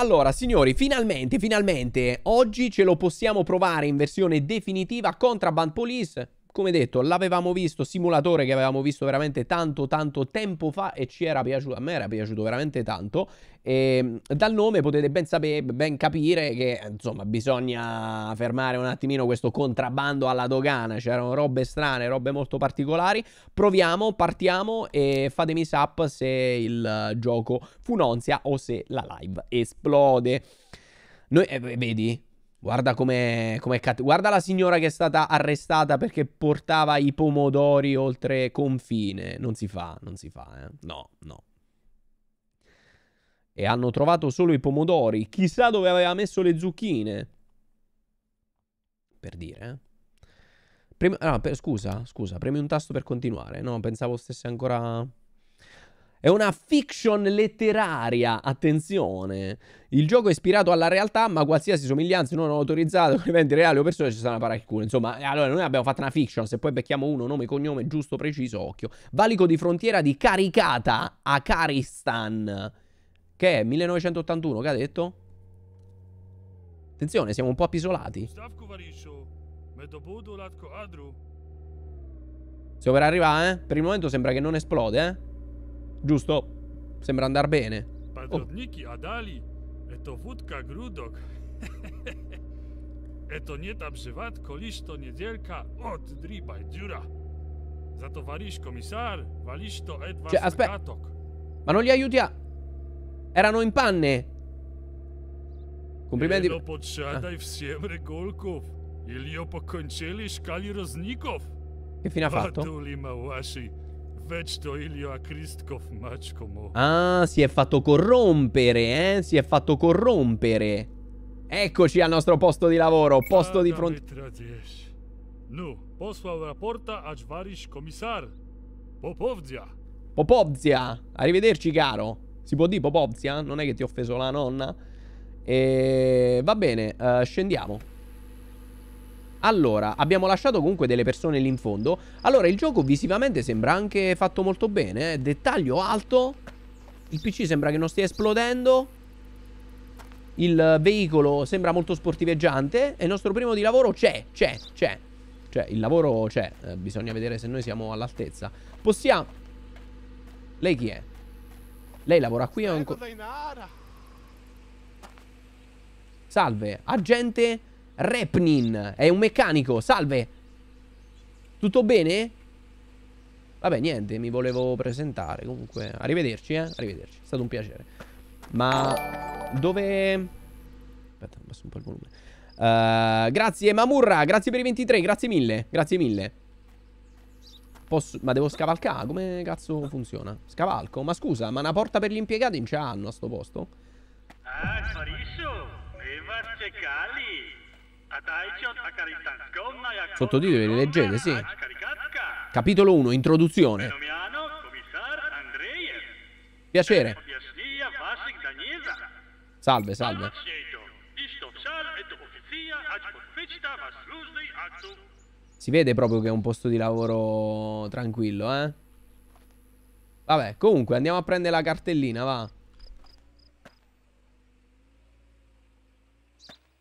Allora, signori, finalmente, finalmente, oggi ce lo possiamo provare in versione definitiva Contraband Police come detto, l'avevamo visto, simulatore che avevamo visto veramente tanto tanto tempo fa e ci era piaciuto, a me era piaciuto veramente tanto. E dal nome potete ben sapere, ben capire che insomma bisogna fermare un attimino questo contrabbando alla dogana, c'erano robe strane, robe molto particolari, proviamo, partiamo e fatemi sap se il gioco funzionzia o se la live esplode. Noi, eh, vedi, Guarda com'è cat- Guarda la signora che è stata arrestata perché portava i pomodori oltre confine. Non si fa, non si fa, eh. No, no. E hanno trovato solo i pomodori. Chissà dove aveva messo le zucchine. Per dire, eh. Premi- no, per- scusa, scusa, premi un tasto per continuare. No, pensavo stesse ancora... È una fiction letteraria, attenzione. Il gioco è ispirato alla realtà, ma qualsiasi somiglianza non autorizzata con eventi reali o persone ci sarà parecchio. Insomma, allora noi abbiamo fatto una fiction, se poi becchiamo uno, nome e cognome giusto, preciso, occhio. Valico di frontiera di Caricata a Karistan. Che è 1981, che ha detto? Attenzione, siamo un po' appisolati. Stiamo per arrivare, eh? Per il momento sembra che non esplode, eh? Giusto? Sembra andar bene. Padrodniki Adali e to wódka grudok. e to nie ta brzywatko, listo niedzielka od dribaj dziura. Za to walisz komisar, walisz to Edward. Ma non li aiuti a... Erano in panne. Complimenti. Nie, no podsiadaj wsiem regolków. Ilio pokończyli szkali rozników. Che fine ha fatto? Fatuli małasi. Ah, si è fatto corrompere, eh? Si è fatto corrompere. Eccoci al nostro posto di lavoro, posto di fronte... Popovzia. Arrivederci, caro. Si può dire Popovzia? Non è che ti ho offeso la nonna? E... Va bene, uh, scendiamo. Allora, abbiamo lasciato comunque delle persone lì in fondo. Allora, il gioco visivamente sembra anche fatto molto bene. Eh? Dettaglio alto. Il PC sembra che non stia esplodendo. Il veicolo sembra molto sportiveggiante. E il nostro primo di lavoro c'è, c'è, c'è. Cioè, il lavoro c'è. Eh, bisogna vedere se noi siamo all'altezza. Possiamo... Lei chi è? Lei lavora qui o ancora... Salve, agente... Repnin, è un meccanico, salve. Tutto bene? Vabbè, niente, mi volevo presentare. Comunque, arrivederci, eh. Arrivederci, è stato un piacere. Ma dove... Aspetta, abbasso un po' il volume. Uh, grazie Mamurra, grazie per i 23, grazie mille, grazie mille. Posso... Ma devo scavalcare? Come cazzo funziona? Scavalco? Ma scusa, ma una porta per gli impiegati non ce l'hanno a sto posto? Ah, Farisso, cali. Sottotitoli li leggete, sì. Capitolo 1, introduzione. Piacere. Salve, salve. Si vede proprio che è un posto di lavoro tranquillo, eh? Vabbè, comunque andiamo a prendere la cartellina, va.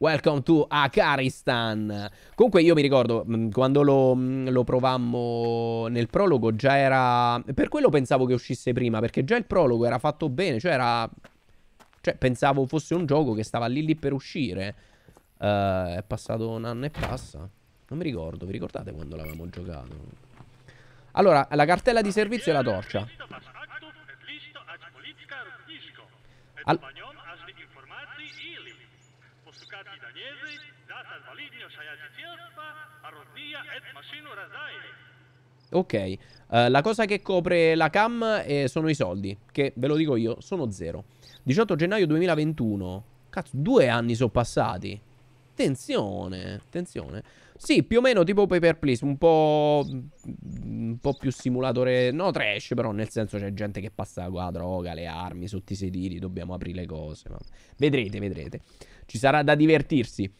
Welcome to Akaristan. Comunque io mi ricordo mm, quando lo, mm, lo, provammo nel prologo già era... Per quello pensavo che uscisse prima, perché già il prologo era fatto bene, cioè era... Cioè pensavo fosse un gioco che stava lì lì per uscire. Uh, è passato un anno e passa. Non mi ricordo, vi ricordate quando l'avevamo giocato? Allora, la cartella di servizio e la torcia. Al Ok, uh, la cosa che copre la cam eh, sono i soldi, che ve lo dico io, sono zero. 18 gennaio 2021. Cazzo, due anni sono passati. Attenzione, attenzione. Sì, più o meno tipo Paper Please, un po', un po' più simulatore, no trash, però nel senso c'è gente che passa la droga, le armi, sotto i sedili, dobbiamo aprire le cose. Ma... Vedrete, vedrete. Ci sarà da divertirsi.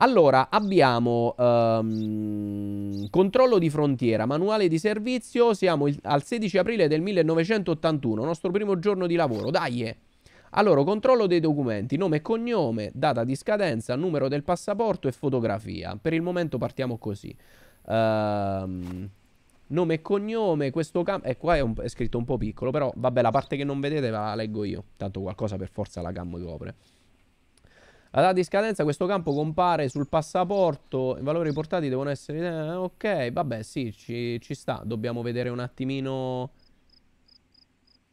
Allora, abbiamo um, controllo di frontiera, manuale di servizio, siamo il, al 16 aprile del 1981, nostro primo giorno di lavoro, dai! Allora, controllo dei documenti, nome e cognome, data di scadenza, numero del passaporto e fotografia. Per il momento partiamo così. Ehm, nome e cognome, questo campo... E eh, qua è, un, è, scritto un po' piccolo, però vabbè, la parte che non vedete la leggo io. Tanto qualcosa per forza la cam copre. La data di scadenza, questo campo compare sul passaporto, i valori riportati devono essere... Eh, ok, vabbè, sì, ci, ci sta. Dobbiamo vedere un attimino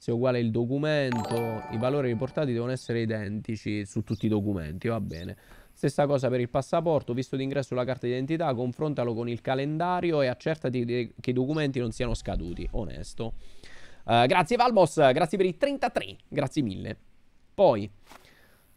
se è uguale il documento, i valori riportati devono essere identici su tutti i documenti, va bene. Stessa cosa per il passaporto, visto d'ingresso la carta d'identità, confrontalo con il calendario e accertati che i documenti non siano scaduti. Onesto. Uh, grazie Valbos, grazie per i 33, grazie mille. Poi,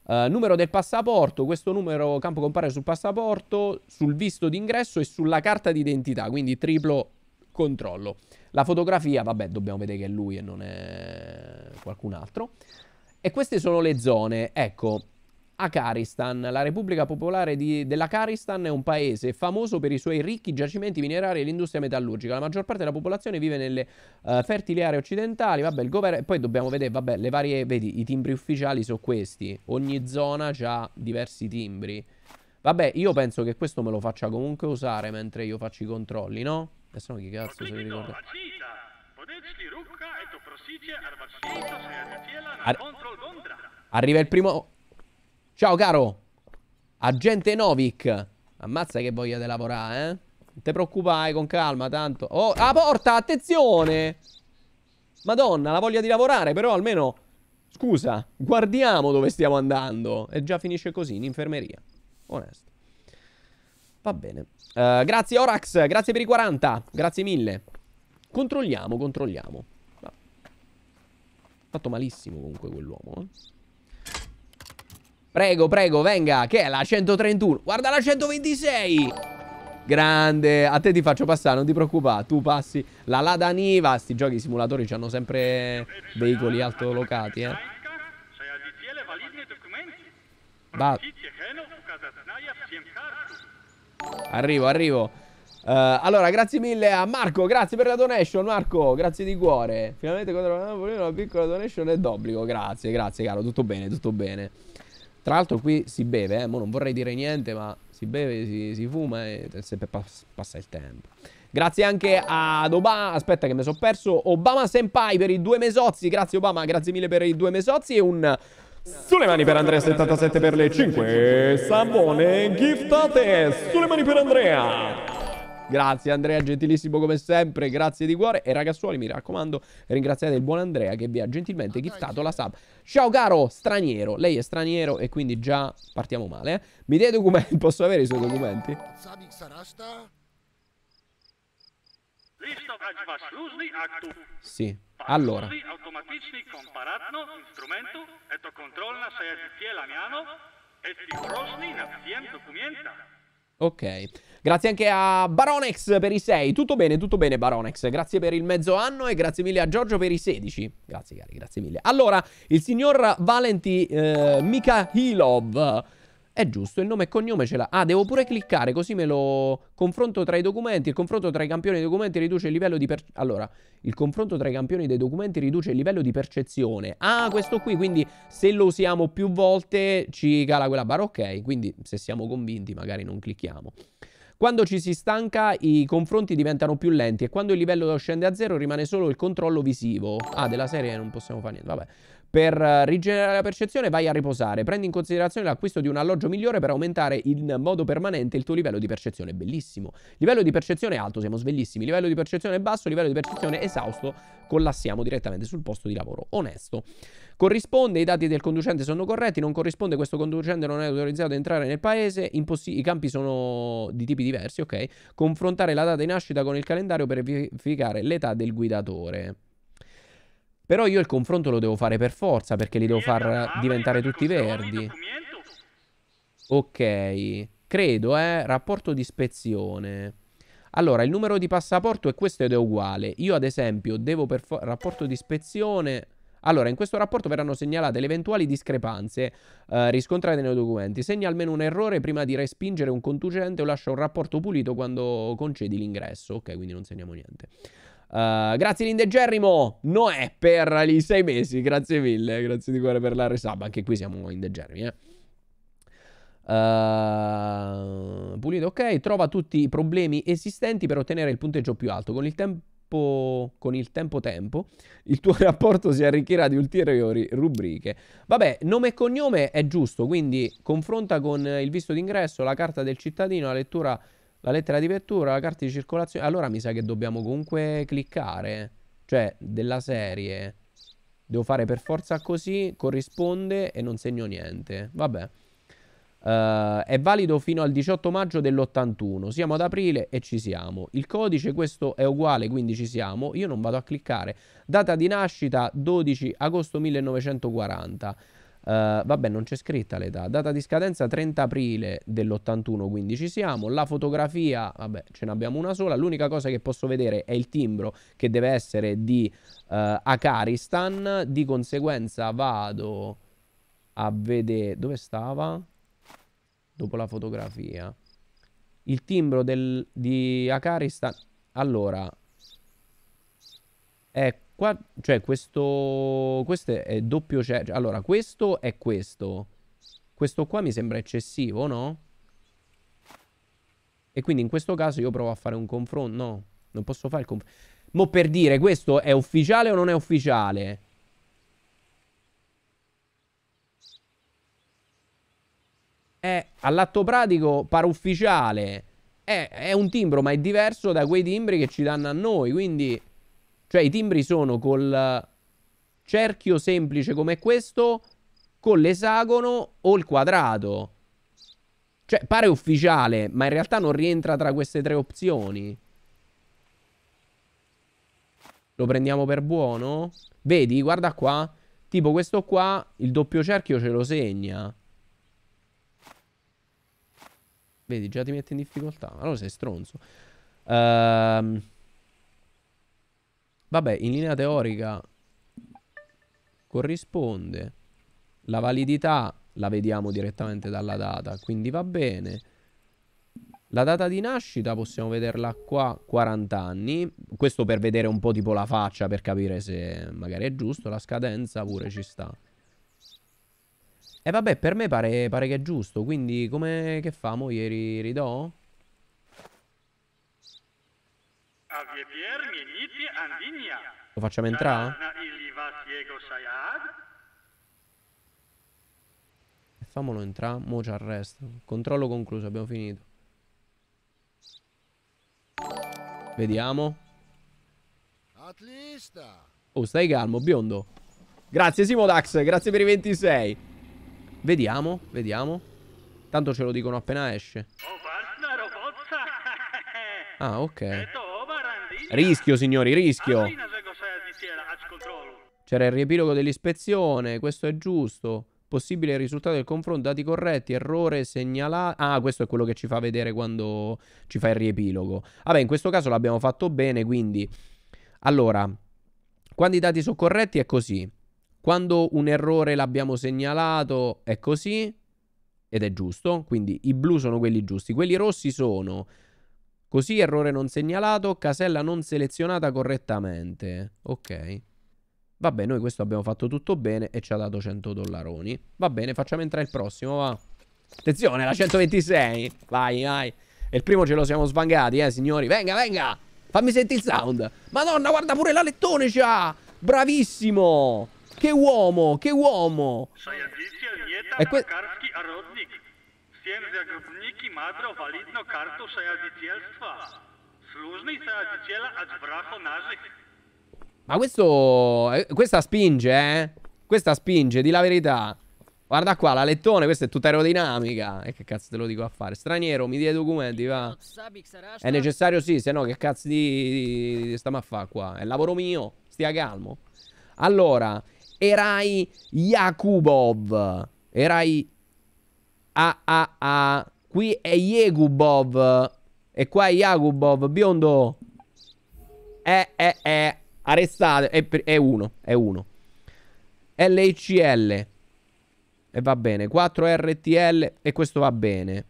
uh, numero del passaporto, questo numero campo compare sul passaporto, sul visto d'ingresso e sulla carta d'identità, quindi triplo controllo. La fotografia, vabbè, dobbiamo vedere che è lui e non è qualcun altro. E queste sono le zone, ecco, Akaristan, la Repubblica Popolare di, dell'Akaristan è un paese famoso per i suoi ricchi giacimenti minerari e l'industria metallurgica. La maggior parte della popolazione vive nelle uh, fertili aree occidentali. Vabbè, il governo. Poi dobbiamo vedere, vabbè, le varie. Vedi, i timbri ufficiali sono questi. Ogni zona ha diversi timbri. Vabbè, io penso che questo me lo faccia comunque usare mentre io faccio i controlli, no? Adesso no, chi cazzo se li ricorda. Ar arriva il primo... Ciao caro! Agente Novik! Ammazza che voglia di lavorare, eh? Non ti preoccupare, con calma, tanto... Oh, la porta, attenzione! Madonna, la voglia di lavorare, però almeno... Scusa, guardiamo dove stiamo andando. E già finisce così, in infermeria. Onesto. Va bene. Uh, grazie Orax, grazie per i 40. Grazie mille. Controlliamo, controlliamo. Fatto malissimo comunque quell'uomo, eh. Prego, prego, venga, che è la 131 Guarda la 126 Grande, a te ti faccio passare, non ti preoccupare Tu passi la Lada Niva Sti giochi simulatori hanno sempre veicoli altolocati, eh. Va Arrivo, arrivo. Uh, allora, grazie mille a Marco, grazie per la donation, Marco, grazie di cuore. Finalmente quando una piccola donation è d'obbligo, grazie, grazie caro, tutto bene, tutto bene. Tra l'altro qui si beve, eh, Mo non vorrei dire niente, ma si beve, si, si fuma e sempre pass passa il tempo. Grazie anche ad Obama, aspetta che mi sono perso, Obama Senpai per i due mesozzi, grazie Obama, grazie mille per i due mesozzi e un... Sulle mani per Andrea 77 per le 5 Savone giftate Sulle mani per Andrea Grazie Andrea, gentilissimo come sempre, grazie di cuore. E ragazzuoli, mi raccomando, ringraziate il buon Andrea che vi ha gentilmente giftato la sub. Ciao caro straniero, lei è straniero e quindi già partiamo male. Eh? Mi dai i documenti? Posso avere i suoi documenti? Sì, allora. Ok. Grazie anche a Baronex per i 6. Tutto bene, tutto bene Baronex. Grazie per il mezzo anno e grazie mille a Giorgio per i 16. Grazie cari, grazie mille. Allora, il signor Valenti eh, Mikhailov è giusto, il nome e cognome ce l'ha. Ah, devo pure cliccare, così me lo confronto tra i documenti. Il confronto tra i campioni dei documenti riduce il livello di per... Allora, il confronto tra i campioni dei documenti riduce il livello di percezione. Ah, questo qui, quindi se lo usiamo più volte ci cala quella barra. Ok, quindi se siamo convinti magari non clicchiamo. Quando ci si stanca i confronti diventano più lenti e quando il livello scende a zero rimane solo il controllo visivo. Ah, della serie non possiamo fare niente, vabbè. Per eh, rigenerare la percezione vai a riposare. Prendi in considerazione l'acquisto di un alloggio migliore per aumentare in modo permanente il tuo livello di percezione. Bellissimo. Livello di percezione alto, siamo svellissimi. Livello di percezione basso, livello di percezione esausto. Collassiamo direttamente sul posto di lavoro. Onesto. Corrisponde, i dati del conducente sono corretti, non corrisponde, questo conducente non è autorizzato ad entrare nel paese, i campi sono di tipi diversi, ok? Confrontare la data di nascita con il calendario per verificare l'età del guidatore. Però io il confronto lo devo fare per forza perché li devo far diventare tutti verdi. Ok, credo, eh, rapporto di ispezione. Allora, il numero di passaporto è questo ed è uguale. Io, ad esempio, devo per forza... Rapporto di ispezione... Allora, in questo rapporto verranno segnalate le eventuali discrepanze eh, riscontrate nei documenti. Segna almeno un errore prima di respingere un conducente o lascia un rapporto pulito quando concedi l'ingresso. Ok, quindi non segniamo niente. Uh, grazie l'indegerrimo Noè per i sei mesi. Grazie mille. Grazie di cuore per la resub. Anche qui siamo indegerrimi, eh. Uh, pulito, ok. Trova tutti i problemi esistenti per ottenere il punteggio più alto. Con il tempo, con il tempo tempo, il tuo rapporto si arricchirà di ulteriori rubriche. Vabbè, nome e cognome è giusto, quindi confronta con il visto d'ingresso, la carta del cittadino, la lettura la lettera di vettura, la carta di circolazione. Allora mi sa che dobbiamo comunque cliccare. Cioè, della serie. Devo fare per forza così, corrisponde e non segno niente. Vabbè. Uh, è valido fino al 18 maggio dell'81. Siamo ad aprile e ci siamo. Il codice, questo è uguale, quindi ci siamo. Io non vado a cliccare. Data di nascita 12 agosto 1940. Uh, vabbè, non c'è scritta l'età. Data di scadenza 30 aprile dell'81, quindi ci siamo. La fotografia, vabbè, ce n'abbiamo una sola. L'unica cosa che posso vedere è il timbro che deve essere di uh, Akaristan. Di conseguenza vado a vedere... Dove stava? Dopo la fotografia. Il timbro del, di Akaristan... Allora... È Qua, cioè, questo, questo è doppio cerchio. Allora, questo è questo. Questo qua mi sembra eccessivo, no? E quindi in questo caso io provo a fare un confronto. No, non posso fare il confronto. Mo per dire, questo è ufficiale o non è ufficiale? È all'atto pratico parufficiale. È, è un timbro, ma è diverso da quei timbri che ci danno a noi. Quindi cioè i timbri sono col cerchio semplice come questo, con l'esagono o il quadrato. Cioè pare ufficiale, ma in realtà non rientra tra queste tre opzioni. Lo prendiamo per buono? Vedi, guarda qua. Tipo questo qua, il doppio cerchio ce lo segna. Vedi, già ti mette in difficoltà. Allora sei stronzo. Ehm... Uh... Vabbè, in linea teorica corrisponde. La validità la vediamo direttamente dalla data, quindi va bene. La data di nascita possiamo vederla qua, 40 anni. Questo per vedere un po' tipo la faccia, per capire se magari è giusto. La scadenza pure ci sta. E vabbè, per me pare, pare che è giusto, quindi come che famo? Ieri ridò? Lo facciamo entrare? E famolo entrare, mo ci arresto. Controllo concluso, abbiamo finito. Vediamo. Oh, stai calmo, biondo. Grazie Simodax, grazie per i 26. Vediamo, vediamo. Tanto ce lo dicono appena esce. Ah, ok. Rischio, signori, rischio. C'era il riepilogo dell'ispezione, questo è giusto. Possibile risultato del confronto, dati corretti, errore segnalato. Ah, questo è quello che ci fa vedere quando ci fa il riepilogo. Vabbè, in questo caso l'abbiamo fatto bene, quindi... Allora, quando i dati sono corretti è così. Quando un errore l'abbiamo segnalato è così, ed è giusto. Quindi i blu sono quelli giusti. Quelli rossi sono Così errore non segnalato, casella non selezionata correttamente. Ok. Vabbè, noi questo abbiamo fatto tutto bene e ci ha dato 100 dollaroni. Va bene, facciamo entrare il prossimo, va. Attenzione, la 126. Vai, vai. E il primo ce lo siamo svangati, eh, signori. Venga, venga. Fammi sentire il sound. Madonna, guarda pure la lettone c'ha. Bravissimo. Che uomo, che uomo. E que księdza grobniki madro walidno kartu sejadzicielstwa. Służny sejadziciela acz bracho narzych. Ma questo... Eh, questa spinge, eh? Questa spinge, di la verità. Guarda qua, la lettone, questa è tutta aerodinamica. E eh, che cazzo te lo dico a fare? Straniero, mi dia i documenti, va. È necessario sì, se no che cazzo di, di, stiamo a fare qua? È lavoro mio, stia calmo. Allora, Erai Yakubov. Erai Ah, ah, ah. Qui è Yegubov. E qua è Yakubov. Biondo. Eh, eh, eh. Arrestate. È, è uno. È uno. LCL. E va bene. 4RTL. E questo va bene.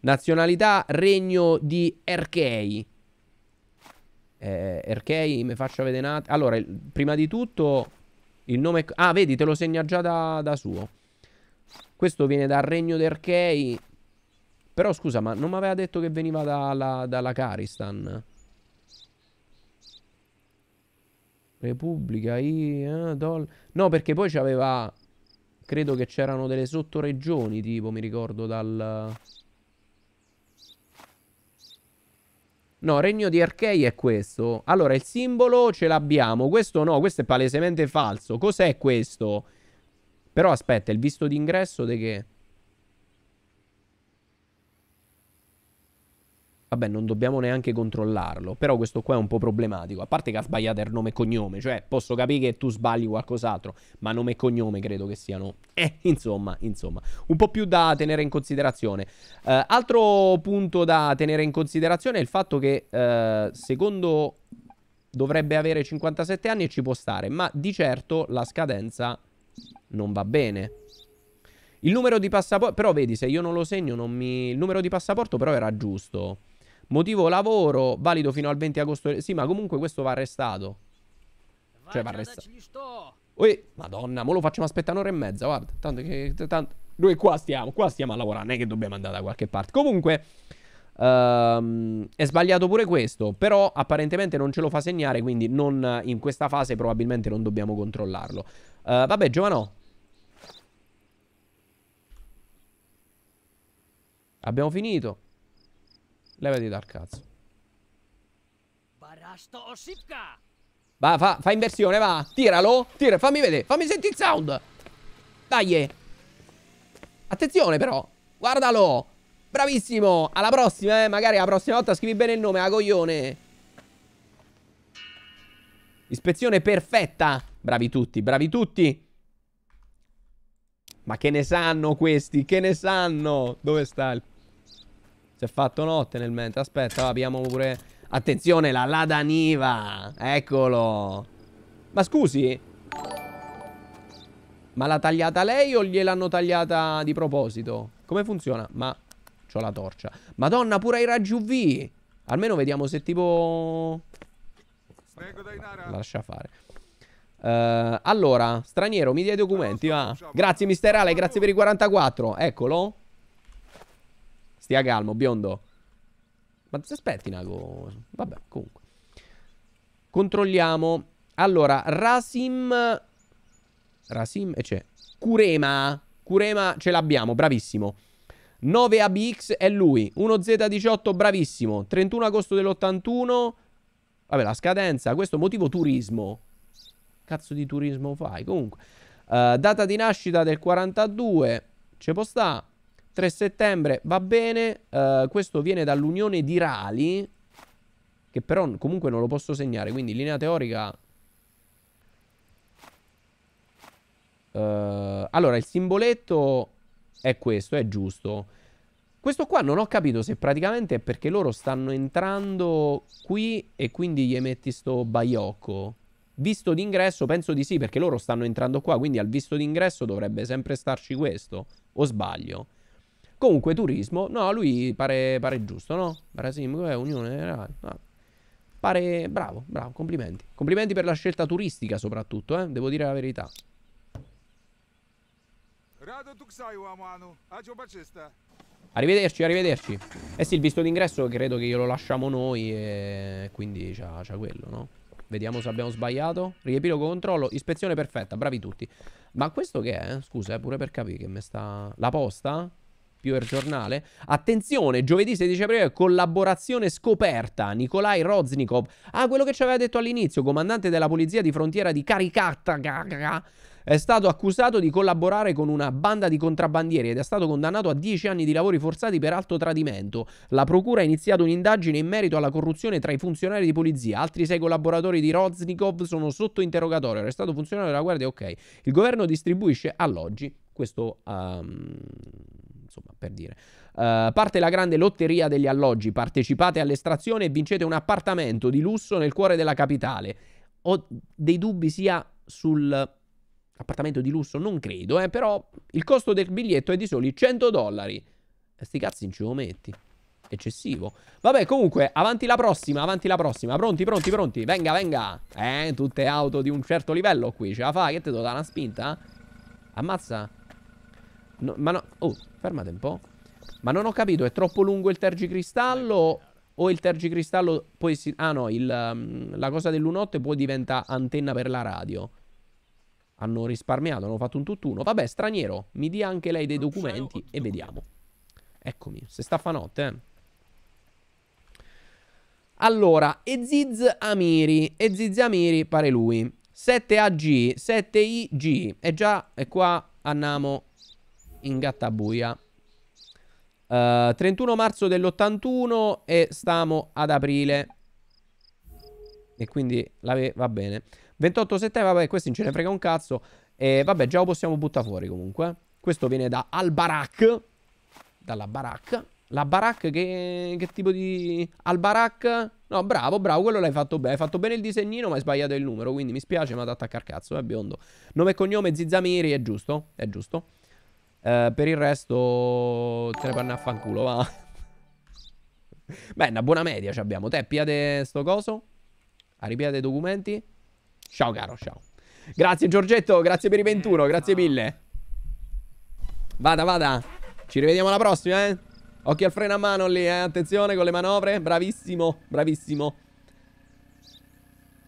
Nazionalità Regno di RK. Eh, Erkei, mi faccia vedere. Allora, prima di tutto, il nome... Ah, vedi, te lo segna già da, da suo. Questo viene dal regno d'Erkei. Però, scusa, ma non mi aveva detto che veniva dalla, dalla Caristan? Repubblica, I, eh, Dol... No, perché poi c'aveva... Credo che c'erano delle sottoregioni, tipo, mi ricordo, dal... No, regno di Archei è questo. Allora, il simbolo ce l'abbiamo. Questo no, questo è palesemente falso. Cos'è questo? Però aspetta, il visto d'ingresso di che? Vabbè, non dobbiamo neanche controllarlo. Però questo qua è un po' problematico. A parte che ha sbagliato il nome e cognome. Cioè, posso capire che tu sbagli qualcos'altro. Ma nome e cognome credo che siano... Eh, insomma, insomma. Un po' più da tenere in considerazione. Uh, altro punto da tenere in considerazione è il fatto che, uh, secondo... Dovrebbe avere 57 anni e ci può stare. Ma di certo la scadenza non va bene. Il numero di passaporto... Però vedi, se io non lo segno, non mi... Il numero di passaporto però era giusto. Motivo lavoro, valido fino al 20 agosto. Sì, ma comunque questo va arrestato. Cioè va arrestato. Ui, madonna, mo lo facciamo aspettare un'ora e mezza, guarda. Tanto che... Tanto... Noi qua stiamo, qua stiamo a lavorare, non è che dobbiamo andare da qualche parte. Comunque... Um, è sbagliato pure questo, però apparentemente non ce lo fa segnare, quindi non, in questa fase probabilmente non dobbiamo controllarlo. Uh, vabbè, Giovanò. Abbiamo finito. Levati dal cazzo. Va, fa, fa inversione, va. Tiralo. Tira, fammi vedere. Fammi sentire il sound. Dai. Attenzione però. Guardalo. Bravissimo. Alla prossima, eh. Magari la prossima volta scrivi bene il nome, a coglione. Ispezione perfetta. Bravi tutti, bravi tutti. Ma che ne sanno questi? Che ne sanno? Dove sta il si è fatto notte nel mentre. Aspetta, abbiamo pure... Attenzione, la Lada Niva. Eccolo. Ma scusi. Ma l'ha tagliata lei o gliel'hanno tagliata di proposito? Come funziona? Ma... C'ho la torcia. Madonna, pure i raggi UV. Almeno vediamo se tipo... Lascia fare. Uh, allora, straniero, mi dia i documenti, va. Grazie, mister Ale, grazie per i 44. Eccolo. Stia calmo, biondo. Ma ti aspetti, Nago? Vabbè, comunque. Controlliamo. Allora, Rasim... Rasim e c'è. Kurema. Kurema ce l'abbiamo, bravissimo. 9ABX è lui. 1Z18, bravissimo. 31 agosto dell'81. Vabbè, la scadenza. Questo motivo turismo. Cazzo di turismo fai? Comunque. Uh, data di nascita del 42. Ce può sta. 3 settembre, va bene. Uh, questo viene dall'Unione di Rali. Che però comunque non lo posso segnare. Quindi linea teorica. Uh, allora, il simboletto è questo, è giusto. Questo qua non ho capito se praticamente è perché loro stanno entrando qui e quindi gli emetti sto baiocco. Visto d'ingresso, penso di sì, perché loro stanno entrando qua, quindi al visto d'ingresso dovrebbe sempre starci questo. O sbaglio? Comunque, turismo. No, lui pare, pare giusto, no? Brasim, è Unione. No. Pare bravo, bravo, complimenti. Complimenti per la scelta turistica soprattutto, eh? Devo dire la verità. Arrivederci, arrivederci. Eh sì, il visto d'ingresso credo che glielo lasciamo noi e quindi c'ha, quello, no? Vediamo se abbiamo sbagliato. Riepilogo controllo, ispezione perfetta, bravi tutti. Ma questo che è? Scusa, eh, pure per capire che mi sta... La posta? più il giornale. Attenzione, giovedì 16 aprile, collaborazione scoperta. Nikolai Roznikov. Ah, quello che ci aveva detto all'inizio, comandante della polizia di frontiera di Caricata. È stato accusato di collaborare con una banda di contrabbandieri ed è stato condannato a 10 anni di lavori forzati per alto tradimento. La procura ha iniziato un'indagine in merito alla corruzione tra i funzionari di polizia. Altri sei collaboratori di Roznikov sono sotto interrogatorio. È stato funzionario della guardia, ok. Il governo distribuisce alloggi. Questo um, insomma, per dire. Uh, parte la grande lotteria degli alloggi, partecipate all'estrazione e vincete un appartamento di lusso nel cuore della capitale. Ho dei dubbi sia sul appartamento di lusso, non credo, eh, però il costo del biglietto è di soli 100 dollari. E sti cazzi in ce lo metti. eccessivo. Vabbè, comunque, avanti la prossima, avanti la prossima. Pronti, pronti, pronti. Venga, venga. Eh, tutte auto di un certo livello qui. Ce la fa? Che te do da una spinta? Ammazza. No, ma no... Oh, fermate un po'. Ma non ho capito, è troppo lungo il tergicristallo o il tergicristallo poi si... Ah no, il, um, la cosa dell'U-Notte poi diventa antenna per la radio. Hanno risparmiato, hanno fatto un tutt'uno. Vabbè, straniero, mi dia anche lei dei documenti e vediamo. Eccomi, se sta fa notte, eh. Allora, Eziz Amiri, Eziz Amiri pare lui. 7AG, 7IG. E già, e qua andiamo in gattabuia. Uh, 31 marzo dell'81 e stiamo ad aprile. E quindi va bene. 28 settembre, vabbè, questo non ce ne frega un cazzo. E vabbè, già lo possiamo buttare fuori comunque. Questo viene da Al-Barak. Dalla Barak. La Barak che, che tipo di... Al-Barak? No, bravo, bravo, quello l'hai fatto bene. Hai fatto bene il disegnino, ma hai sbagliato il numero. Quindi mi spiace, ma ad attaccar cazzo, è biondo. Nome e cognome Zizamiri, è giusto? È giusto. Uh, per il resto te ne panne a fanculo, va. Beh, una buona media ci abbiamo. Te, piate sto coso. Arripiate i documenti. Ciao caro, ciao. Grazie Giorgetto, grazie per i 21, grazie mille. Vada, vada. Ci rivediamo alla prossima, eh. Occhi al freno a mano lì, eh. Attenzione con le manovre. Bravissimo, bravissimo.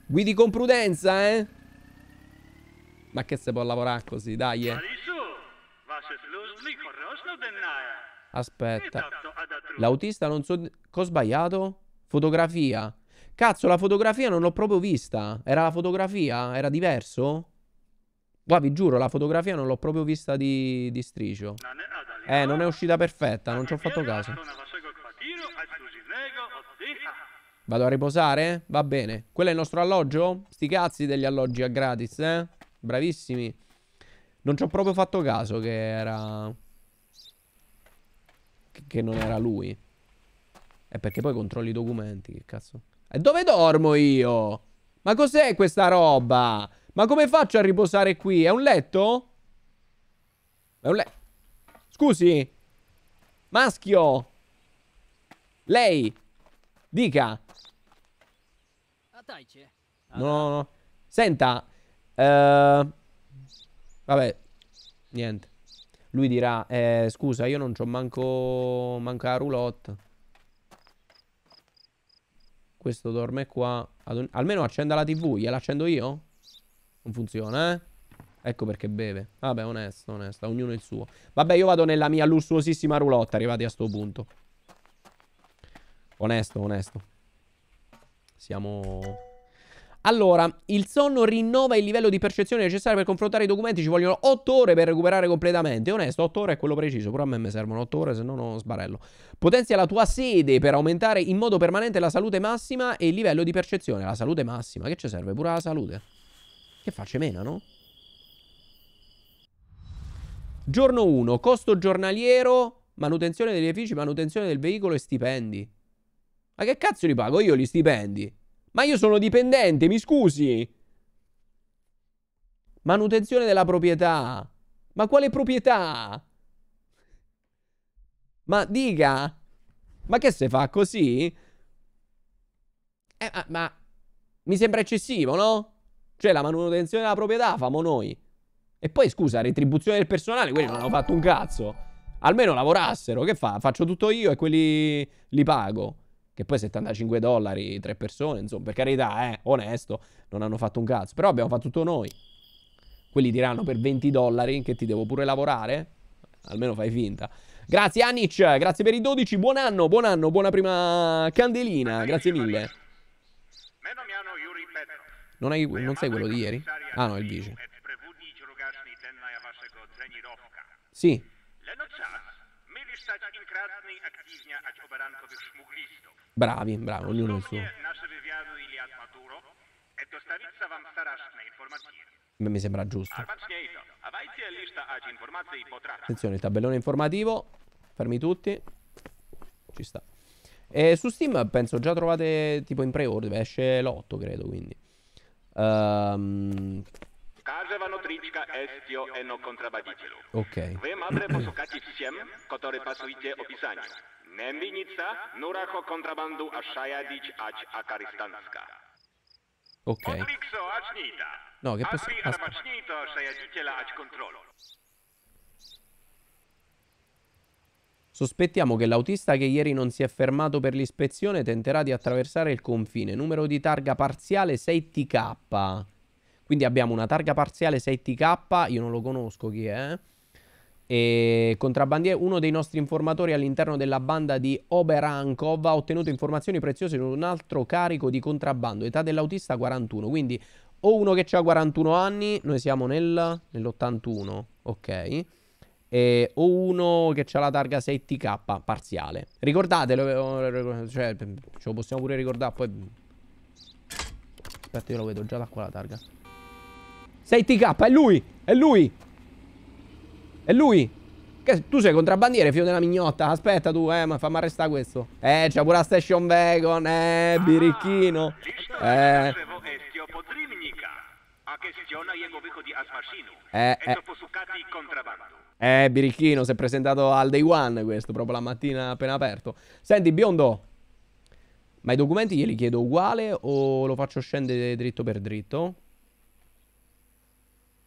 Guidi con prudenza, eh. Ma che se può lavorare così, dai, eh. Aspetta. L'autista non so... Cosa ho sbagliato? Fotografia. Cazzo, la fotografia non l'ho proprio vista. Era la fotografia? Era diverso? Qua vi giuro, la fotografia non l'ho proprio vista di, di Stricio. Eh, non è uscita perfetta, non ci ho fatto caso. Vado a riposare? Va bene. Quello è il nostro alloggio? Sti cazzi degli alloggi a gratis, eh? Bravissimi. Non ci ho proprio fatto caso che era... Che non era lui. È perché poi controlli i documenti, che cazzo... E dove dormo io? Ma cos'è questa roba? Ma come faccio a riposare qui? È un letto? È un letto. Scusi. Maschio. Lei. Dica. No, no, no. Senta. Uh, vabbè. Niente. Lui dirà, eh, scusa, io non c'ho manco, manco la roulotte. Questo dorme qua. Almeno accenda la tv. Gliela accendo io? Non funziona, eh? Ecco perché beve. Vabbè, onesto, onesto. Ognuno il suo. Vabbè, io vado nella mia lussuosissima roulotte arrivati a sto punto. Onesto, onesto. Siamo... Allora, il sonno rinnova il livello di percezione necessario per confrontare i documenti. Ci vogliono 8 ore per recuperare completamente. Onesto, 8 ore è quello preciso. Però a me mi servono 8 ore, se no non sbarello. Potenzia la tua sede per aumentare in modo permanente la salute massima e il livello di percezione. La salute massima. Che ci serve? Pure la salute. Che faccio? Mena, no? Giorno 1. Costo giornaliero. Manutenzione degli edifici, manutenzione del veicolo e stipendi. Ma che cazzo li pago io gli stipendi? Ma io sono dipendente, mi scusi. Manutenzione della proprietà. Ma quale proprietà? Ma dica. Ma che se fa così? Eh, ma, ma, mi sembra eccessivo, no? Cioè la manutenzione della proprietà famo noi. E poi scusa, retribuzione del personale, quelli non hanno fatto un cazzo. Almeno lavorassero, che fa? Faccio tutto io e quelli li pago. Che poi 75 dollari, tre persone, insomma, per carità, eh, onesto, non hanno fatto un cazzo. Però abbiamo fatto tutto noi. Quelli diranno per 20 dollari che ti devo pure lavorare. Almeno fai finta. Grazie Anic, grazie per i 12, buon anno, buon anno, buona prima candelina, grazie mille. Non, hai, non sei quello di ieri? Ah no, il vice. Sì. Bravi, bravi, ognuno il suo. Beh, mi sembra giusto. Attenzione, il tabellone informativo. Fermi tutti. Ci sta. E su Steam penso già trovate tipo in pre-order. Esce l'8, credo, quindi. Um... Ok. Nembinica, Nuracho kontrabandu Ashayadic Ach Akaristanska. Ok. Otrikso Achnita. No, che posso... Aspi aspetta. Arbachnito Shayaditela Ach Controllo. Sospettiamo che l'autista che ieri non si è fermato per l'ispezione tenterà di attraversare il confine. Numero di targa parziale 6TK. Quindi abbiamo una targa parziale 6TK, io non lo conosco chi è. Uno dei nostri informatori all'interno della banda di Oberankov ha ottenuto informazioni preziose su un altro carico di contrabbando. Età dell'autista 41. Quindi o uno che ha 41 anni, noi siamo nel, nell'81, ok? E, o uno che ha la targa 6TK parziale. Ricordatelo, eh, cioè, ce lo possiamo pure ricordare. Poi. Aspetta, io lo vedo già da qua la targa. 6TK, è lui! È lui! È lui! Che, tu sei contrabbandiere, figlio della mignotta. Aspetta tu, eh, ma fammi arrestare questo. Eh, c'ha pure la station wagon, eh, birichino. Listo Eh, eh, E eh. Eh, birichino, si è presentato al day one questo, proprio la mattina appena aperto. Senti, biondo. Ma i documenti glieli chiedo uguale o lo faccio scendere dritto per dritto?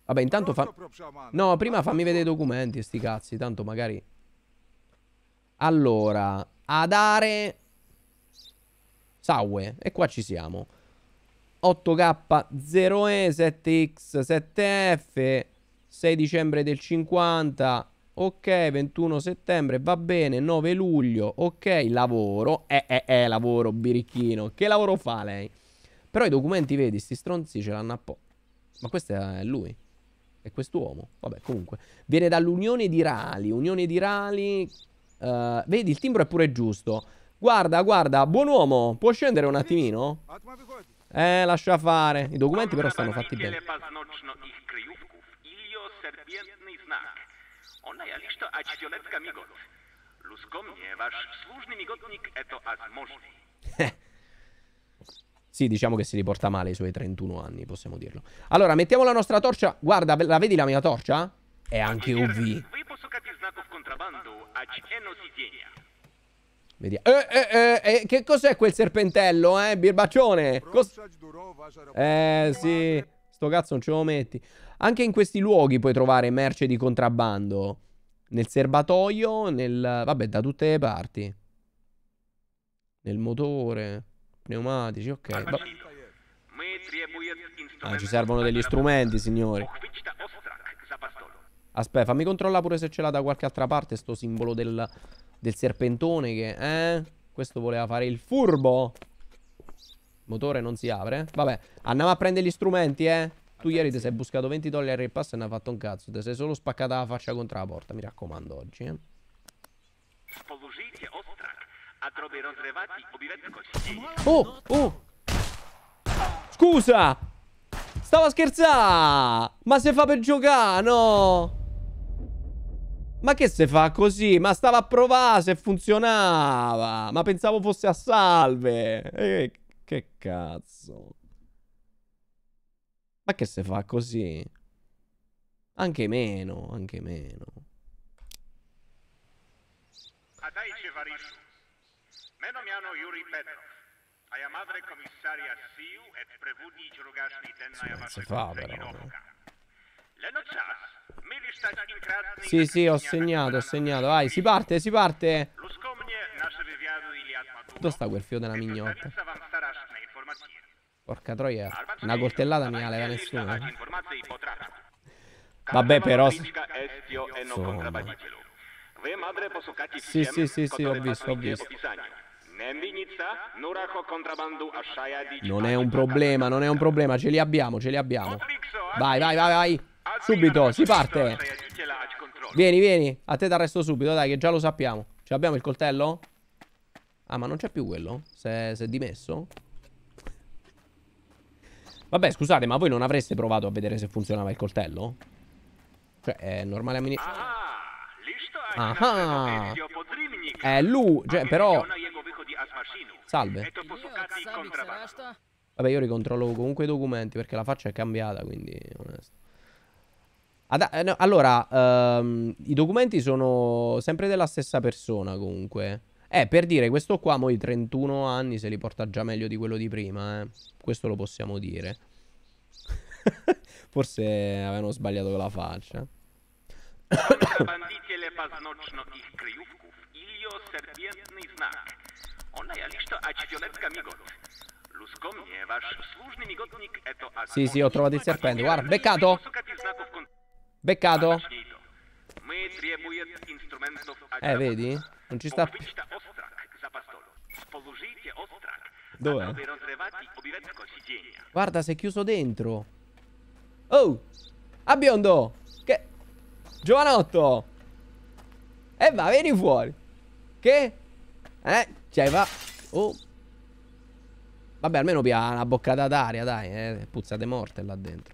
Vabbè, intanto fa... No, prima fammi vedere i documenti, sti cazzi, tanto magari... Allora, Adare... Saue, e qua ci siamo. 8K0E, 7X, 7F, 6 dicembre del 50, ok, 21 settembre, va bene, 9 luglio, ok, lavoro, eh, eh, eh, lavoro, birichino, che lavoro fa lei? Però i documenti, vedi, sti stronzi ce l'hanno a po'. Ma questo è lui. È quest'uomo. Vabbè, comunque. Viene dall'Unione di Rali. Unione di Rali. eh, vedi, il timbro è pure giusto. Guarda, guarda, buon uomo. Può scendere un attimino? Eh, lascia fare. I documenti però stanno fatti bene. Możny. Sì, diciamo che si riporta male i suoi 31 anni, possiamo dirlo. Allora, mettiamo la nostra torcia. Guarda, la vedi la mia torcia? È anche UV. Vediamo. Eh, eh, eh, eh, che cos'è quel serpentello, eh, birbaccione? Cos- Eh sì, sto cazzo non ce lo metti. Anche in questi luoghi puoi trovare merce di contrabbando. Nel serbatoio, nel... Vabbè, da tutte le parti. Nel motore, Pneumatici, ok. Va... Ah, ci servono degli strumenti, signori. Aspetta, fammi controllare pure se ce l'ha da qualche altra parte sto simbolo del, del serpentone che... Eh? Questo voleva fare il furbo. Motore non si apre. Vabbè, andiamo a prendere gli strumenti, eh. Tu ieri ti sei buscato 20 dollari al pass e ne hai fatto un cazzo. Ti sei solo spaccata la faccia contro la porta, mi raccomando, oggi, eh. Oh, oh. Scusa. Stavo a scherzare. Ma se fa per giocare, no. Ma che se fa così? Ma stava a provare se funzionava. Ma pensavo fosse a salve. Eh, che cazzo. Ma che se fa così? Anche meno, anche meno. A dajcie Wariszu. Meno miano Juri Petrow. A ja madre komisaria SIU et prewodnić rogaczny ten na ja Sì, wasze si fa, konsegni però, roboka. Leno czas. Myli stać inkratny Sì, sì, ho segnato, ho segnato. Vai, si parte, si parte. Lusko mnie, nasze wywiadu ili atmatu. Dove sta quel fio della mignotta? Przedstawica wam straszne informacje. Porca troia. Alba Una coltellata mi la leva Badajcie nessuno. lista eh. ać informacje i potrafią. Vabbè, però- Karnawa Estio eno Insomma. kontrabandicielu. Wy madre posukacie Sì, всем, sì, sì, sì, ho которые visto, ho pasujcie visto. Non è un problema, non è un problema. Ce li abbiamo, ce li abbiamo. Vai, vai, vai, vai. Subito, si parte. Vieni, vieni. A te t'arresto subito, dai, che già lo sappiamo. Ce l'abbiamo il coltello? Ah, ma non c'è più quello? Si è, dimesso? Vabbè, scusate, ma voi non avreste provato a vedere se funzionava il coltello? Cioè, è normale amministrazione. Ah, Aha. È lui, cioè, però... Salve. Vabbè, io ricontrollo comunque i documenti perché la faccia è cambiata, quindi onesto. Eh, no, allora, ehm, i documenti sono sempre della stessa persona comunque. Eh, per dire, questo qua, mo' i 31 anni se li porta già meglio di quello di prima, eh. Questo lo possiamo dire. Forse avevano sbagliato la faccia. Banditi si, si, ho trovato il serpente. Guarda, beccato. Beccato. Eh, vedi? Non ci sta Dove? Guarda, si è chiuso dentro. Oh! Ah, biondo! Che... Giovanotto! E eh, va, vieni fuori. Che? Eh, cioè va... Oh. Vabbè, almeno pia una boccata d'aria, dai. Eh, puzzate morte là dentro.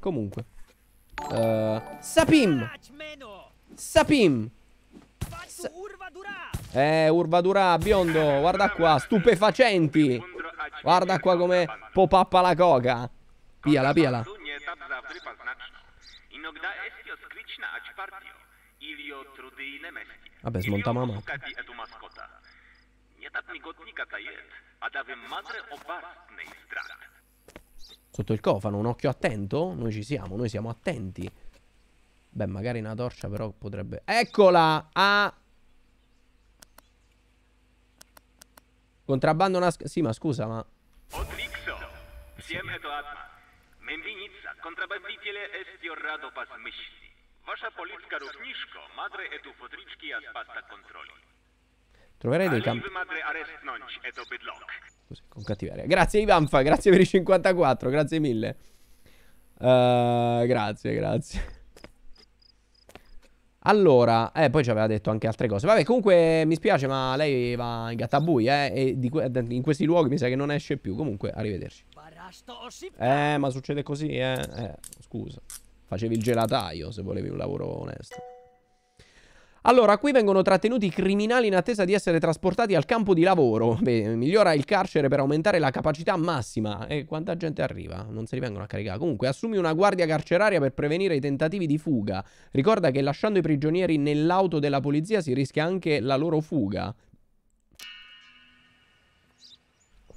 Comunque. Uh, Sapim! Sapim! Sa- eh, Urvadura, biondo, guarda qua, stupefacenti. Guarda qua come popappa la coca. Piala, piala. Inogda. Ilio trudyjne mestie. Vabbè, smontiamo la Ilio etu maskota. Nie tak migotnika ta jest, a da wy madre obarstnej strat. Sotto il cofano, un occhio attento? Noi ci siamo, noi siamo attenti. Beh, magari una torcia però potrebbe... Eccola! Ah! Contrabbando una... sc- Sì, ma scusa, ma... Отликсо. Всем это атма. Мемвиница, Wasza polska równiszko, madre etu potriczki a spasta controlli. Troverai dei campi. Così, con cattiveria. Grazie Ivanfa, grazie per i 54, grazie mille. Uh, grazie, grazie. Allora, eh, poi ci aveva detto anche altre cose. Vabbè, comunque mi spiace, ma lei va in Gattabui, eh. E que in questi luoghi mi sa che non esce più. Comunque, arrivederci. Eh, ma succede così, eh. eh scusa. Facevi il gelataio se volevi un lavoro onesto. Allora, qui vengono trattenuti i criminali in attesa di essere trasportati al campo di lavoro. Beh, migliora il carcere per aumentare la capacità massima. E quanta gente arriva? Non se li vengono a caricare. Comunque, assumi una guardia carceraria per prevenire i tentativi di fuga. Ricorda che lasciando i prigionieri nell'auto della polizia si rischia anche la loro fuga.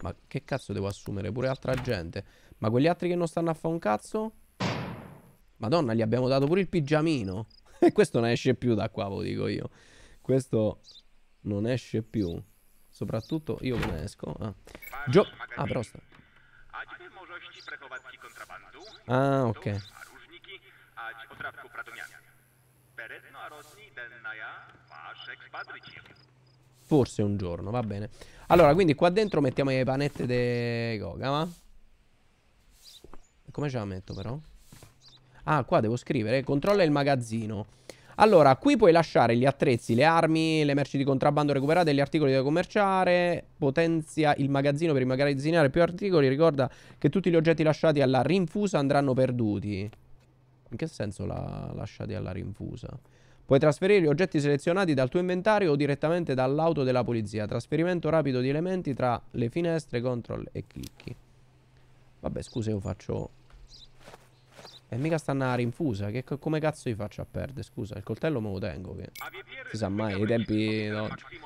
Ma che cazzo devo assumere? Pure altra gente. Ma quegli altri che non stanno a fare un cazzo? Madonna, gli abbiamo dato pure il pigiamino. E questo non esce più da qua, ve lo dico io. Questo non esce più. Soprattutto io come esco. Ah, Gio- ah però sta. Kontrabandu, Ah, ok. a różniki, ać otrawku pradomiania. Peredno a rodni dennaja, wasz ekspadryci. Forse un giorno, va bene. Allora, quindi qua dentro mettiamo le panette de coca, ma? Come ce la metto però? Ah, qua devo scrivere. Controlla il magazzino. Allora, qui puoi lasciare gli attrezzi, le armi, le merci di contrabbando recuperate, gli articoli da commerciare. Potenzia il magazzino per immagazzinare più articoli. Ricorda che tutti gli oggetti lasciati alla rinfusa andranno perduti. In che senso la lasciati alla rinfusa? Puoi trasferire gli oggetti selezionati dal tuo inventario o direttamente dall'auto della polizia. Trasferimento rapido di elementi tra le finestre, control e clicchi. Vabbè, scusa, io faccio... E mica stanno a rinfusa. Che, co- come cazzo gli faccio a perdere? Scusa, il coltello me lo tengo. Che... Si sa mai, ai tempi maszyny.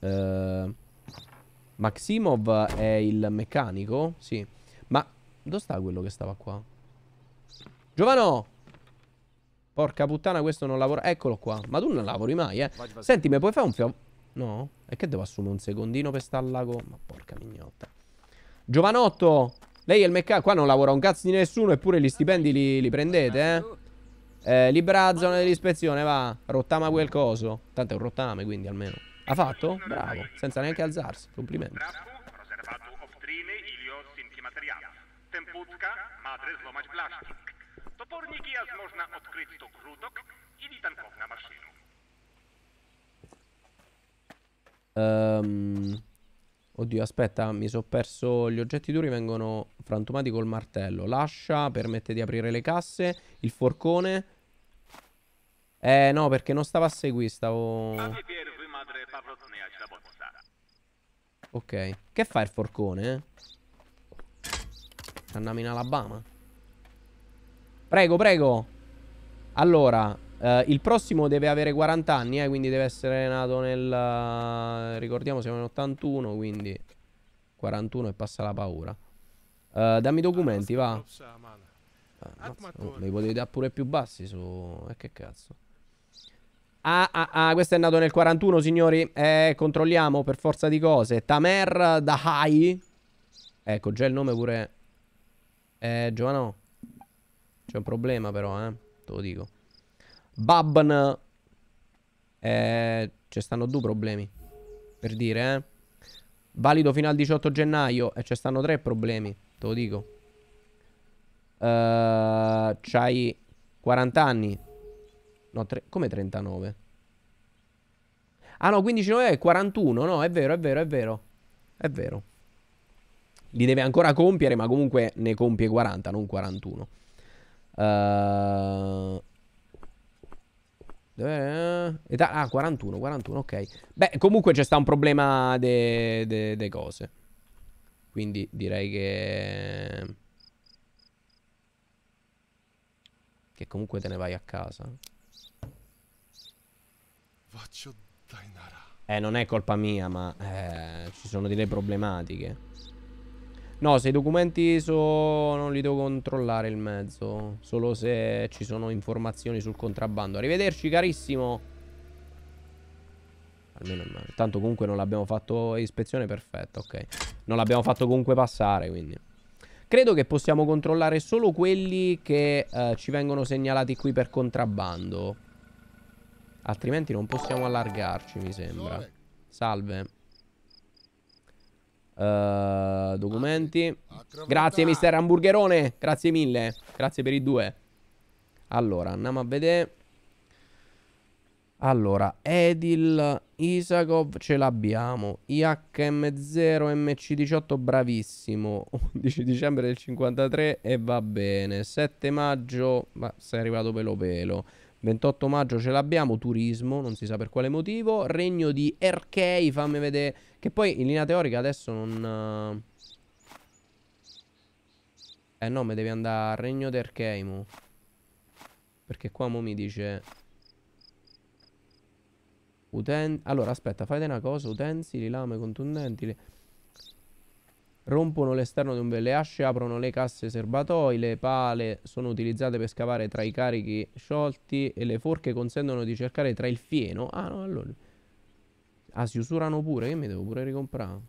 Eh, Maximov è il meccanico? Sì. Ma dove sta quello che stava qua? Giovano! Porca puttana, questo non lavora. Eccolo qua. Ma tu non lavori mai, eh? Senti, mi puoi fare un fio... No? E che devo assumere un secondino per stare al lago? Ma porca mignotta. Giovanotto! Lei è il meccanico. Qua non lavora un cazzo di nessuno, eppure gli stipendi li, li prendete, eh? Eh, libera zona dell'ispezione, va. Rottama quel coso. Tanto è un rottame, quindi almeno. Ha fatto? Bravo. Senza neanche alzarsi. Complimenti. Trafu, Oddio, aspetta, mi sono perso. Gli oggetti duri vengono frantumati col martello. L'ascia permette di aprire le casse. Il forcone. Eh, no, perché non stava a seguire. Stavo. Ok. Che fa il forcone? Andiamo in Alabama. Prego, prego. Allora, Uh, il prossimo deve avere 40 anni, eh, quindi deve essere nato nel... Uh, ricordiamo siamo in 81, quindi 41 e passa la paura. Uh, dammi i documenti, va. Ah, oh, me li potevi dare pure più bassi su... Eh, che cazzo. Ah, ah, ah, questo è nato nel 41, signori. Eh, controlliamo per forza di cose. Tamer Dahai. Ecco, già il nome pure... Eh, Giovano. C'è un problema però, eh. Te lo dico. Babn. Eh, ci stanno due problemi. Per dire, eh. Valido fino al 18 gennaio. E ci stanno tre problemi. Te lo dico. Uh, c'hai 40 anni. No, tre, come 39? Ah no, 15 novembre è 41. No, è vero, è vero, è vero. È vero. Li deve ancora compiere, ma comunque ne compie 40, non 41. Uh, eh, età, ah, 41, 41, ok. Beh, comunque c'è sta un problema de, de, de cose. Quindi direi che... Che comunque te ne vai a casa. Eh, non è colpa mia, ma eh, ci sono delle problematiche. No, se i documenti so... non li devo controllare il mezzo. Solo se ci sono informazioni sul contrabbando. Arrivederci, carissimo. Almeno, tanto comunque non l'abbiamo fatto ispezione, perfetto, ok. Non l'abbiamo fatto comunque passare, quindi. Credo che possiamo controllare solo quelli che uh, ci vengono segnalati qui per contrabbando. Altrimenti non possiamo allargarci, mi sembra. Salve. Uh, documenti. Grazie, mister Hamburgerone. Grazie mille. Grazie per i due. Allora, andiamo a vedere. Allora, Edil Isakov ce l'abbiamo. IHM0 MC18 bravissimo. 11 dicembre del 53 e va bene. 7 maggio, ma sei arrivato pelo pelo. 28 maggio ce l'abbiamo, turismo, non si sa per quale motivo. Regno di Erkei, fammi vedere. Che poi in linea teorica adesso non... Eh no, mi devi andare a Regno di Erkei, mo. Perché qua mo mi dice... Uten... Allora, aspetta, fate una cosa. Utensili, lame contundenti... Le... Rompono l'esterno di un bel... Le asce aprono le casse serbatoi, le pale sono utilizzate per scavare tra i carichi sciolti e le forche consentono di cercare tra il fieno. Ah no, allora... Ah, si usurano pure, che mi devo pure ricomprare.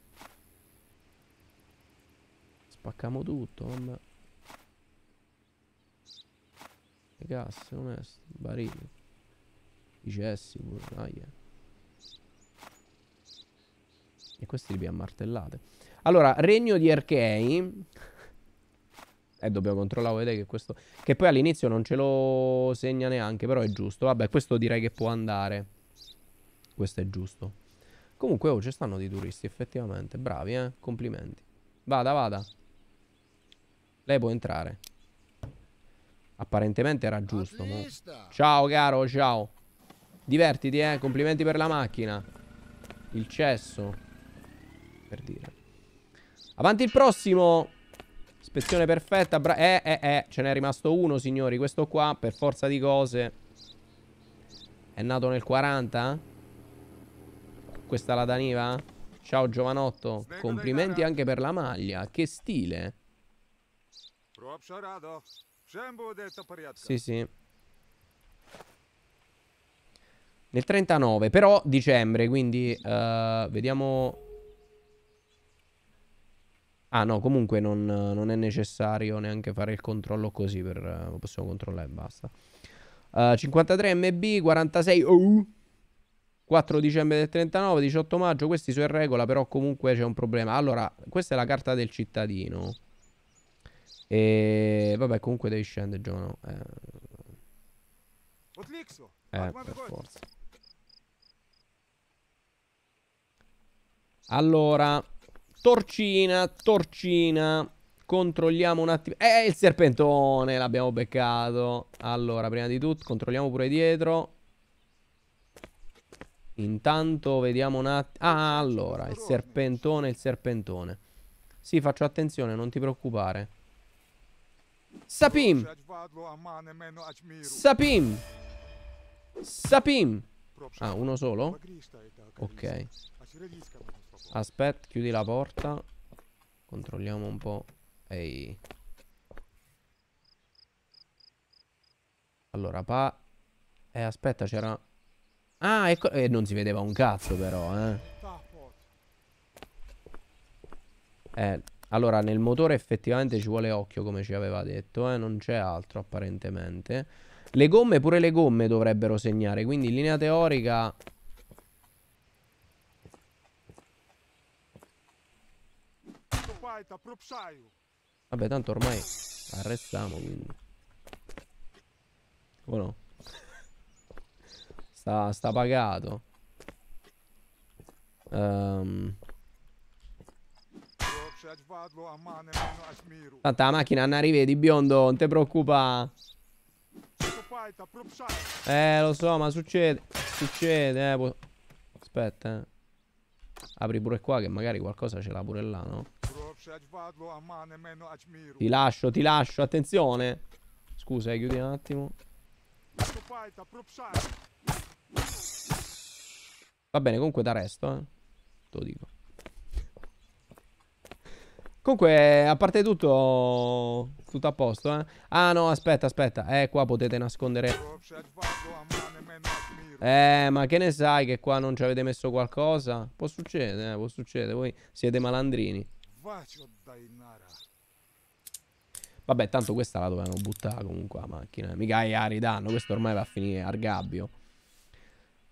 Spacchiamo tutto, vabbè. Le casse, onesto, barili. I cessi pure, ah, yeah. E questi li abbiamo martellate. Allora, regno di Erkei. Eh, dobbiamo controllare, vedete che questo... Che poi all'inizio non ce lo segna neanche, però è giusto. Vabbè, questo direi che può andare. Questo è giusto. Comunque, oh, ci stanno dei turisti, effettivamente. Bravi, eh. Complimenti. Vada, vada. Lei può entrare. Apparentemente era giusto. Mo. Ciao, caro, ciao. Divertiti, eh. Complimenti per la macchina. Il cesso. Per dire. Avanti il prossimo. Ispezione perfetta. Bra eh, eh, eh. Ce n'è rimasto uno, signori. Questo qua, per forza di cose. È nato nel 40? Questa la Daniva? Ciao, giovanotto. Complimenti anche per la maglia. Che stile. Sì, sì. Nel 39, però dicembre, quindi uh, vediamo Ah no, comunque non, non, è necessario neanche fare il controllo così, per, uh, possiamo controllare e basta. Uh, 53 MB, 46 oh, 4 dicembre del 39, 18 maggio, questi sono in regola, però comunque c'è un problema. Allora, questa è la carta del cittadino. E vabbè, comunque devi scendere, Giovano. Eh, eh per forza. Allora, Torcina, torcina. Controlliamo un attimo. Eh, il serpentone, l'abbiamo beccato. Allora, prima di tutto, controlliamo pure dietro. Intanto vediamo un attimo. Ah, allora, il serpentone, il serpentone. Sì, faccio attenzione, non ti preoccupare. Sapim! Sapim! Sapim. Ah, uno solo? Ok. Aspetta, chiudi la porta. Controlliamo un po'. Ehi. Allora, pa... Eh, aspetta, c'era... Ah, ecco... E eh, non si vedeva un cazzo però, eh. Eh, allora, nel motore effettivamente ci vuole occhio, come ci aveva detto, eh. Non c'è altro, apparentemente. Le gomme, pure le gomme dovrebbero segnare. Quindi, in linea teorica... Vabbè, tanto ormai arrestiamo, quindi... O no? Sta, sta pagato. Um. Tanta la macchina non rivedi, biondo, non ti preoccupa. Eh, lo so, ma succede. Succede, eh. Aspetta, eh. Apri pure qua che magari qualcosa ce l'ha pure là, no? Ti lascio, ti lascio, attenzione. Scusa, eh, chiudi un attimo. Va bene, comunque t'arresto, eh. Te lo dico. Comunque, a parte tutto, tutto a posto, eh. Ah, no, aspetta, aspetta. Eh, qua potete nascondere... Eh, ma che ne sai che qua non ci avete messo qualcosa? Può succedere, eh, può succedere. Voi siete malandrini. Vabbè, tanto questa la dovevano buttare comunque la macchina. Mica è a ridanno, questo ormai va a finire al gabbio.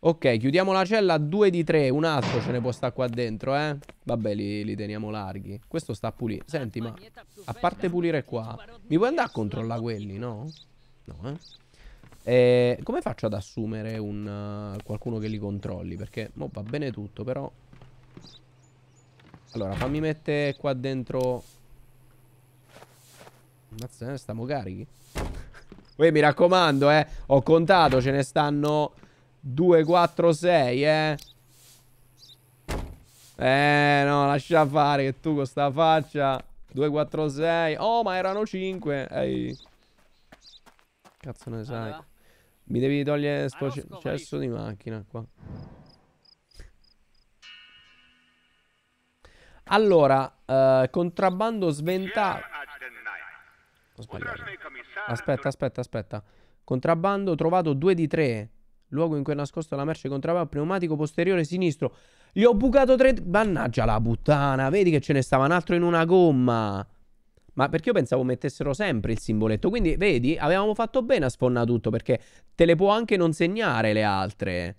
Ok, chiudiamo la cella 2 di 3. Un altro ce ne può stare qua dentro, eh. Vabbè, li, li teniamo larghi. Questo sta a pulire. Senti, ma a parte pulire qua, mi puoi andare a controllare quelli, no? No, eh. E come faccio ad assumere un, uh, qualcuno che li controlli? Perché mo, va bene tutto, però... Allora, fammi mettere qua dentro... Mazza, ne stiamo carichi? Poi mi raccomando, eh. Ho contato, ce ne stanno... 2, 4, 6, eh. Eh, no, lascia fare che tu con sta faccia. 2, 4, 6. Oh, ma erano 5. Ehi. Cazzo ne sai. Allora. Mi devi togliere sto cesso di macchina qua. Allora, uh, contrabbando sventato. Aspetta, aspetta, aspetta. Contrabbando trovato 2 di 3 luogo in cui è nascosto la merce contrabbando pneumatico posteriore sinistro. Gli ho bucato tre... Mannaggia la puttana, vedi che ce ne stava un altro in una gomma. Ma perché io pensavo mettessero sempre il simboletto. Quindi, vedi, avevamo fatto bene a sfonnare tutto perché te le può anche non segnare le altre.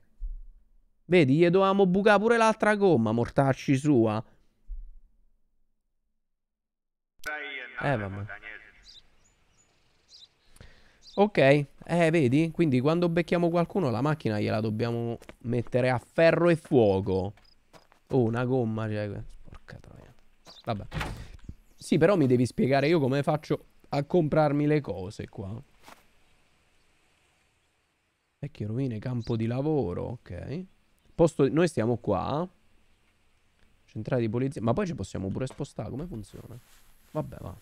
Vedi, gli dovevamo bucare pure l'altra gomma, mortacci sua. Eh, vabbè. Ok, eh, vedi? Quindi quando becchiamo qualcuno la macchina gliela dobbiamo mettere a ferro e fuoco. Oh, una gomma, cioè... Porca troia. Vabbè. Sì, però mi devi spiegare io come faccio a comprarmi le cose qua. Vecchie rovine, campo di lavoro, ok. Posto... Noi stiamo qua. Centrale di polizia. Ma poi ci possiamo pure spostare, come funziona? Vabbè, va.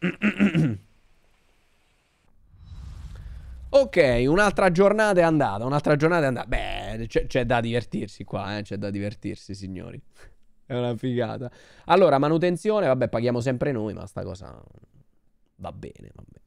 Ok, un'altra giornata è andata, un'altra giornata è andata. Beh, c'è da divertirsi qua, eh? c'è da divertirsi, signori. È una figata. Allora, manutenzione, vabbè, paghiamo sempre noi, ma sta cosa va bene, va bene.